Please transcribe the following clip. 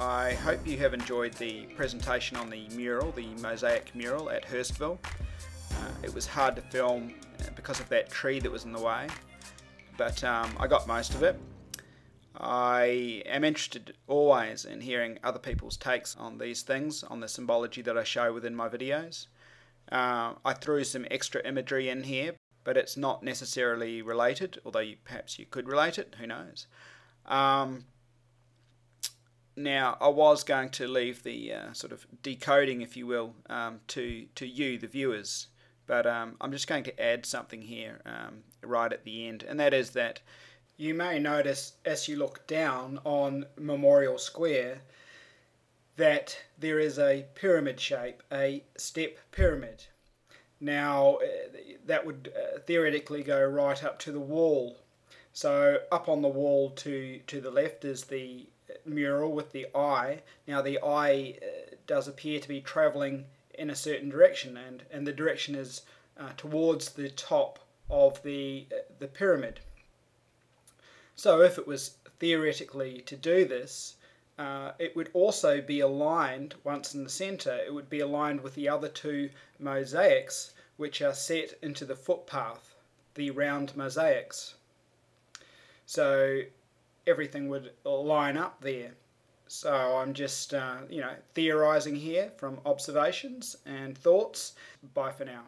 I hope you have enjoyed the presentation on the mural, the mosaic mural at Hurstville. Uh, it was hard to film because of that tree that was in the way, but um, I got most of it. I am interested always in hearing other people's takes on these things, on the symbology that I show within my videos. Uh, I threw some extra imagery in here, but it's not necessarily related, although you, perhaps you could relate it, who knows. Um, now, I was going to leave the uh, sort of decoding, if you will, um, to, to you, the viewers, but um, I'm just going to add something here um, right at the end, and that is that you may notice as you look down on Memorial Square that there is a pyramid shape, a step pyramid. Now, uh, that would uh, theoretically go right up to the wall. So, up on the wall to, to the left is the mural with the eye. Now, the eye uh, does appear to be travelling in a certain direction, and, and the direction is uh, towards the top of the, uh, the pyramid. So, if it was theoretically to do this, uh, it would also be aligned, once in the centre, it would be aligned with the other two mosaics which are set into the footpath, the round mosaics. So everything would line up there. So I'm just, uh, you know, theorising here from observations and thoughts. Bye for now.